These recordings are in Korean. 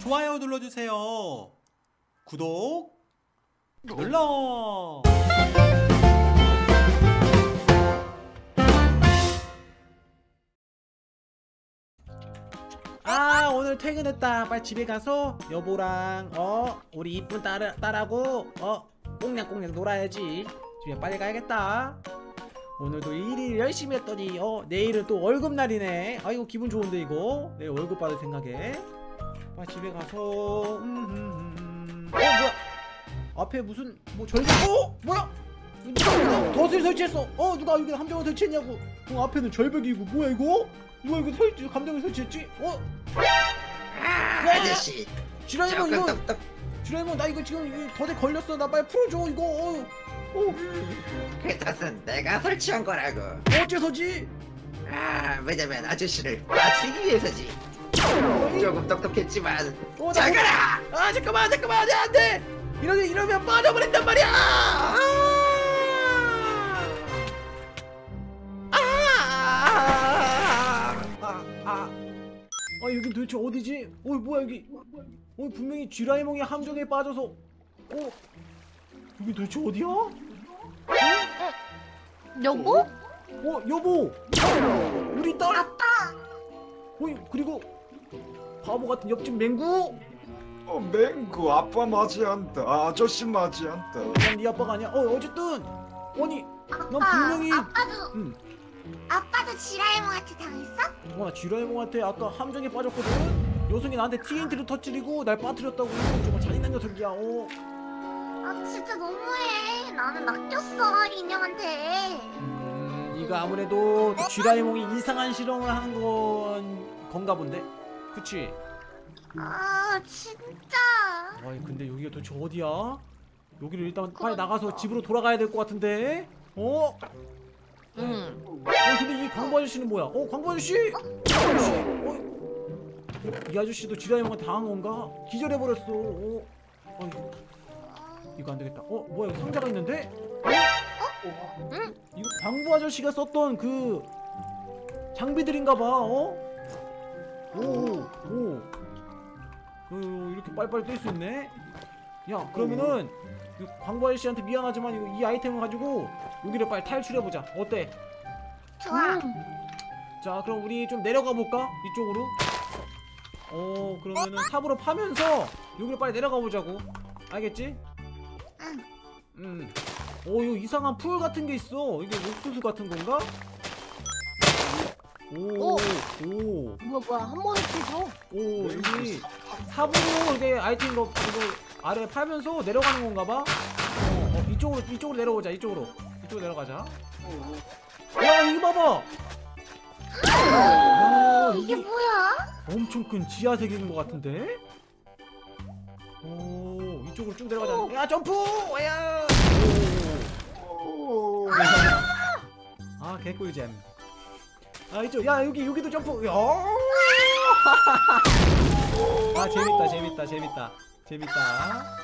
좋아요 눌러주세요. 구독 눌러. 아 오늘 퇴근했다. 빨리 집에 가서 여보랑 어 우리 이쁜 딸 딸하고 어 꽁냥꽁냥 놀아야지. 집에 빨리 가야겠다. 오늘도 일일 열심히 했더니 어 내일은 또 월급 날이네. 아이고 기분 좋은데 이거 내일 월급 받을 생각에 빨리 집에 가서 음, 음, 음, 음. 어 뭐야? 앞에 무슨 뭐 절벽 어? 뭐야 누가 누가 덫을 설치했어. 어 누가 여기 함정을 설치했냐고. 어 앞에는 절벽이고 뭐야 이거? 누가 이거 설치 감정을 설치했지? 어? 아저씨. 지라이몬 조금 이거 똑똑 지라이몬 나 이거 지금 이 덫에 걸렸어. 나 빨리 풀어줘 이거. 어, 어. 그 탓은 내가 설치한 거라고. 어째서지? 아 왜냐면 아저씨를 맞추기 위해서지 조금 똑똑했지만 어, 나 자가라 아 잠깐만 잠깐만 안돼 안돼 이러면 이러면 빠져버린단 말이야 아! 아! 아! 아! 아 여기 도대체 어디지? 어 뭐야 여기 어 분명히 쥐라이몽이 함정에 빠져서 어 여기 도대체 어디야? 어? 여보? 어 여보 우리 딸 아빠 어 그리고 바보 같은 옆집 맹구 어, 맹구 아빠 맞이한다. 아저씨 맞이한다. 난 네 아빠가 아니야. 어 어쨌든 아니 난 분명히 아빠도 응. 아빠도 지라이몽한테 당했어? 와 지라이몽한테 아까 함정에 빠졌거든. 녀석이 나한테 TNT를 터뜨리고 날 빠뜨렸다고 정말 잔인한 녀석이야. 어. 아 진짜 너무해. 나는 낚였어 인형한테. 음, 이거 아무래도 또 지라이몽이 이상한 실험을 하는 건 건가 본데. 그치? 아 진짜. 아이 근데 여기가 도대체 어디야? 여기를 일단 빨리 나가서 집으로 돌아가야 될 것 같은데. 어? 응. 어 근데 이 광부 아저씨는 뭐야? 어 광부 아저씨? 광부 아저씨? 어? 이 아저씨도 지라이몽한테 당한 건가? 기절해 버렸어. 어? 어 이거 안 되겠다. 어 뭐야 여기 상자가 있는데? 어? 응? 이거 광부 아저씨가 썼던 그 장비들인가 봐. 어? 오 오. 어, 이렇게 빨리빨리 뛸 수 있네. 야 그러면은 이 광부 아저씨한테 미안하지만 이거 이 아이템을 가지고 여기를 빨리 탈출해 보자. 어때? 좋아. 응. 자 그럼 우리 좀 내려가 볼까? 이쪽으로 어 그러면은 삽으로 파면서 여기로 빨리 내려가 보자고 알겠지? 응. 음. 오 이거 이상한 풀 같은 게 있어 이게 옥수수 같은 건가? 오, 오. 오, 뭐야 뭐야 한 번에 펴줘. 오, 여기 삽으로 이게 아이템 거 이거 아래 팔면서 내려가는 건가 봐? 어, 어, 이쪽으로, 이쪽으로 내려오자, 이쪽으로. 이쪽으로 내려가자. 야, 이거 봐봐! 야, 이게 뭐야? 엄청 큰 지하 세계인 것 같은데? 오, 이쪽으로 쭉 내려가자. 야, 점프! 야! 오. 오, 아, 개꿀잼. 아, 이쪽. 야, 여기, 여기도 점프. 야! 아, 재밌다, 재밌다, 재밌다. 재밌다.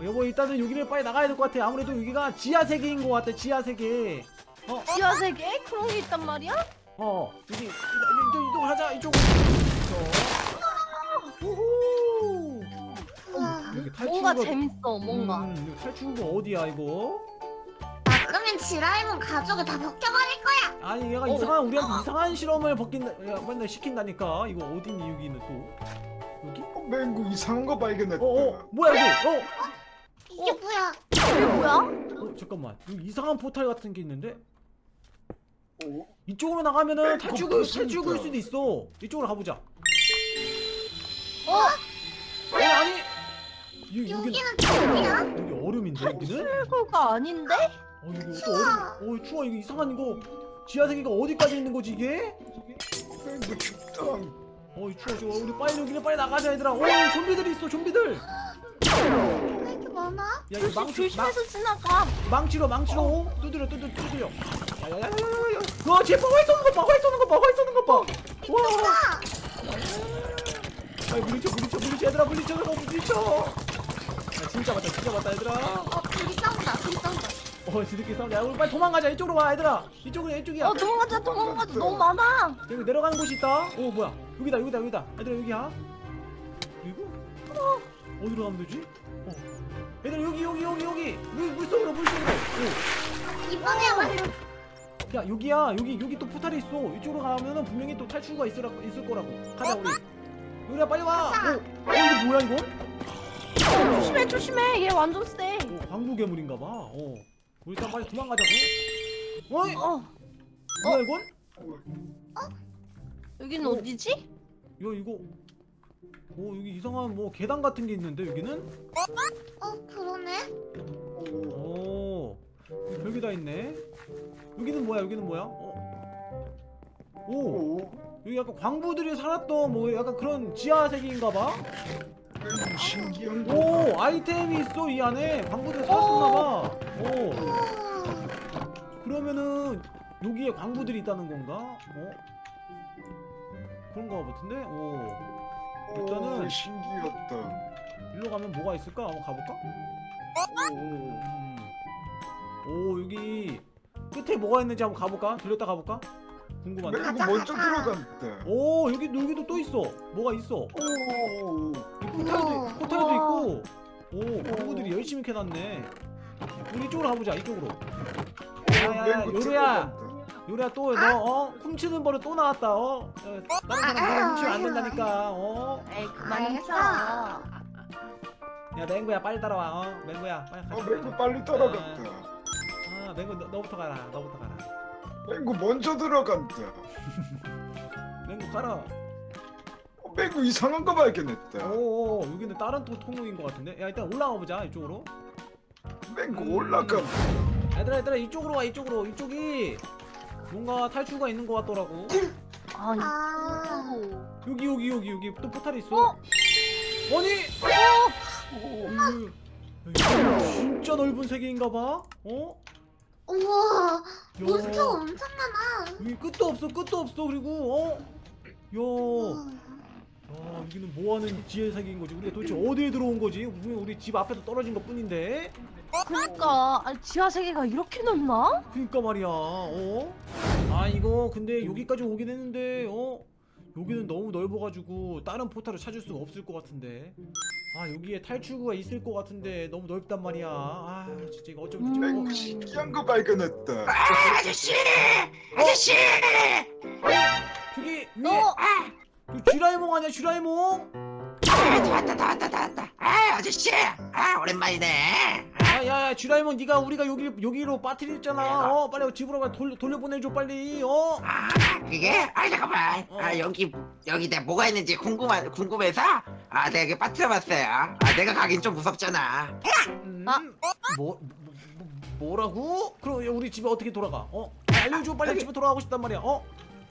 어, 여보, 일단은 여기를 빨리 나가야 될 것 같아. 아무래도 여기가 지하 세계인 것 같아, 지하 세계. 어, 지하 세계 그런 게 있단 말이야? 어, 여기, 이동, 이동, 이동하자, 이쪽으로. 저. 우후! 여기 탈출구. 뭔가 재밌어 뭔가. 음, 여기 탈출구가 어디야, 이거? 그러면 지라이몽 가족을 다 벗겨버릴. 아니 얘가 어. 이상한 우리한테 이상한 실험을 벗긴다 야, 맨날 시킨다니까 이거 어딨니 여기는 또 여기? 어, 맹구 이상한 거 발견했다. 어어 뭐야 여기 어? 이게 어? 뭐야? 이게 뭐야? 어 잠깐만 여기 이상한 포탈 같은 게 있는데 어? 이쪽으로 나가면은 탈출구 무슨 탈출구일 거야? 수도 있어 이쪽으로 가보자 어? 어 아니 여기 여기는 여기는? 여기 얼음인데 여기는? 탈출구가 아닌데? 어 이거 또 얼음 어 추워 이거 이상한 이거 지하 세계가 어디까지 있는 거지 이게? 맹구 춥다. 어이 추워 추워 우리 빨리 여기는 빨리 나가자 얘들아 오 좀비들이 있어 좀비들 왜 이렇게 많아? 야 이거 조심, 망치 망, 조심해서 지나가. 망치로 망치로 두드려 두드려 두드려 야야야야야야 와쟤 버거이 쏘는 거봐 버거이 쏘는 거봐 버거이 쏘는 거 봐 와 빨리 물리쳐 물리쳐 물리쳐 얘들아 물리쳐 저거 물리쳐 야 진짜 맞다 진짜 맞다 얘들아 어 둘이 싸운다. 둘이 싸운다. 어 지들끼리 싸우자 야 우리 빨리 도망가자 이쪽으로 와 얘들아 이쪽으로 이쪽이야 어 도망가자 도망가자 너무 많아. 여기 내려가는 곳이 있다 오 뭐야 여기다 여기다 여기다 얘들아 여기야 여기 어디로 가면 되지? 어. 얘들아 여기 여기 여기 여기 물 물속으로 물속으로. 이번에만 오. 야 여기야 여기 여기 또 포탈이 있어. 이쪽으로 가면은 분명히 또 탈출구가 있을 있을 거라고. 가자 우리. 요리야 빨리 와. 가자. 어, 어 이거 뭐야 이건? 조심해 조심해. 얘 완전 세. 어, 광부 괴물인가 봐. 어. 우리 일단 빨리 도망가자고. 어이 어 뭐야 이건? 여기는 어. 어디지? 야 이거. 오 여기 이상한 뭐 계단 같은 게 있는데 여기는? 어 그러네. 오. 여기 별게 다 있네. 여기는 뭐야 여기는 뭐야? 어. 오. 오, 여기 약간 광부들이 살았던 뭐 약간 그런 지하 세계인가 봐. 맹구 신기한 거. 오 아이템이 있어 이 안에 광부들이 살았었나 봐. 오 우와. 그러면은 여기에 광부들이 있다는 건가? 어 그런가 같은데. 오 일단은- 오, 신기하다. 일로 가면 뭐가 있을까? 한번 가볼까? 오, 음. 오 여기 끝에 뭐가 있는지 한번 가볼까? 들렸다 가볼까? 궁금한데. 맹구 가자, 먼저 가자. 들어간다. 오 여기 여기도 또 있어. 뭐가 있어? 오, 여기 포탈도 우와. 포탈도 우와. 있고. 오 광부들이 열심히 캐놨네. 우리 이쪽으로 가보자 이쪽으로. 야야야 맹구 요리야. 요리야 또 너 어? 훔치는 버릇 또 나왔다 어? 어, 다른 사람 그거 훔치면 안 된다니까 어? 에이 그만 알겠어. 야 맹구야 빨리 따라와 어? 맹구야 빨리 어, 가자 맹구 빨리 따라간다. 아 맹구 너, 너부터 가라 너부터 가라 맹구 먼저 들어간다. 맹구 가라 어, 맹구 이상한 거 발견했다. 오오 여기는 다른 또 통로인 것 같은데 야 일단 올라가 보자 이쪽으로 맹구 올라간다. 얘들아 얘들아 이쪽으로 와 이쪽으로 이쪽이 뭔가 탈출구가 있는 것 같더라고 아 아. 여기 여기 여기 여기 또 포탈이 있어 어? 아니 오. 어, 여기 진짜 넓은 세계인가 봐 어? 우와. 야. 몬스터 엄청 많아. 여기 끝도 없어 끝도 없어 그리고 어? 야 여기는 뭐하는 지하 세계인 거지 우리가 도대체 어디에 들어온 거지 우리, 우리 집 앞에서 떨어진 것 뿐인데 그러니까 아니 지하 세계가 이렇게 넓나? 그니까 말이야 어? 아 이거 근데 여기까지 오긴 했는데 어? 여기는 너무 넓어가지고 다른 포탈을 찾을 수가 없을 것 같은데 아 여기에 탈출구가 있을 것 같은데 너무 넓단 말이야 아 진짜 이거 어쩌면 음. 어, 신기한 거 발견했다. 아, 아저씨 아저씨 저기 위에 어? 그 쥐라이몽 아니야 쥐라이몽? 아 나왔다 나왔다 나왔다 아 아저씨 아 오랜만이네 아, 야야야 쥐라이몬 네가 우리가 여기 여기로 빠뜨렸잖아. 어 빨리 집으로 가 돌려 돌려 보내줘 빨리. 어. 아 그게 아 잠깐만 어. 아 여기 여기 내가 뭐가 있는지 궁금한 궁금해서 아 내가 여기 빠뜨려봤어요 아 내가 가긴 좀 무섭잖아 음, 아. 뭐, 뭐, 뭐 뭐라고? 그럼 우리 집에 어떻게 돌아가? 어? 알려줘 빨리 집에 돌아가고 싶단 말이야. 어?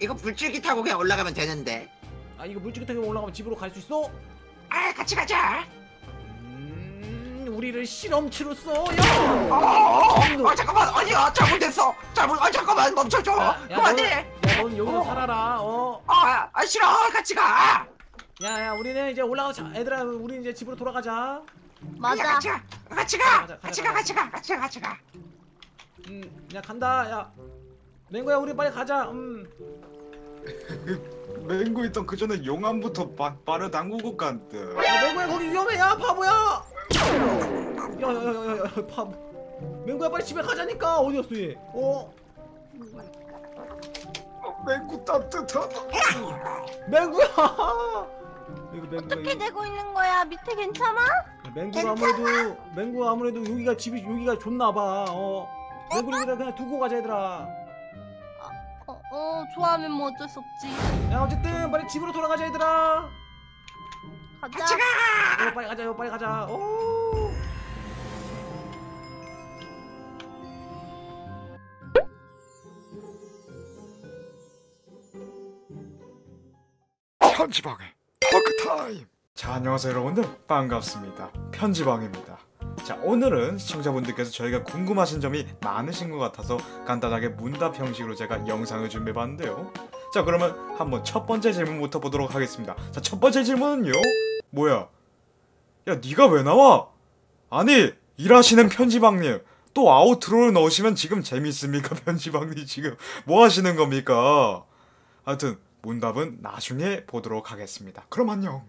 이거 불줄기 타고 그냥 올라가면 되는데 아 이거 물줄기 타고 올라가면 집으로 갈 수 있어? 아 같이 가자 음 우리를 실험치로 써. 야. 어, 어 잠깐만 아니야 잘못했어 잘못 아 잠깐만 멈춰줘 야, 야, 그만해 야넌 여기서 어. 살아라. 어. 아, 아 싫어 같이 가 야야 우리는 이제 올라가자. 얘들아 우리 이제 집으로 돌아가자. 맞아. 같이 가 같이 가 같이 가 같이 가 같이 가 같이 가 음, 야 간다. 야. 맹거야 우리 빨리 가자. 음. 맹구 있던 그 전에 용암부터 빠, 빠르 당구고. 야, 맹구야 거기 위험해 야 바보야 야야야야야 바보 맹구야 빨리 집에 가자니까 어디였어 얘 어? 어, 맹구 따뜻하다. 맹구야 이거 맹구가 어떻게 이- 되고 있는 거야? 밑에 괜찮아? 맹구가 아무래도 맹구가 아무래도 여기가 집이 여기가 좋나봐 어 맹구를 그냥 두고 가자 얘들아 어, 어 좋아하면 뭐 어쩔 수 없지. 야 어쨌든 빨리 집으로 돌아가자 얘들아. 가자. 같이 가! 어 빨리 가자 요 빨리 가자. 오! 편지방의 터크타임. 자 안녕하세요 여러분들. 반갑습니다. 편지방입니다 자 오늘은 시청자분들께서 저희가 궁금하신 점이 많으신 것 같아서 간단하게 문답 형식으로 제가 영상을 준비해봤는데요. 자 그러면 한번 첫 번째 질문부터 보도록 하겠습니다. 자 첫 번째 질문은요. 뭐야? 야 니가 왜 나와? 아니 일하시는 편지방님 또 아우트로를 넣으시면 지금 재밌습니까 편지방님 지금? 뭐 하시는 겁니까? 하여튼 문답은 나중에 보도록 하겠습니다. 그럼 안녕.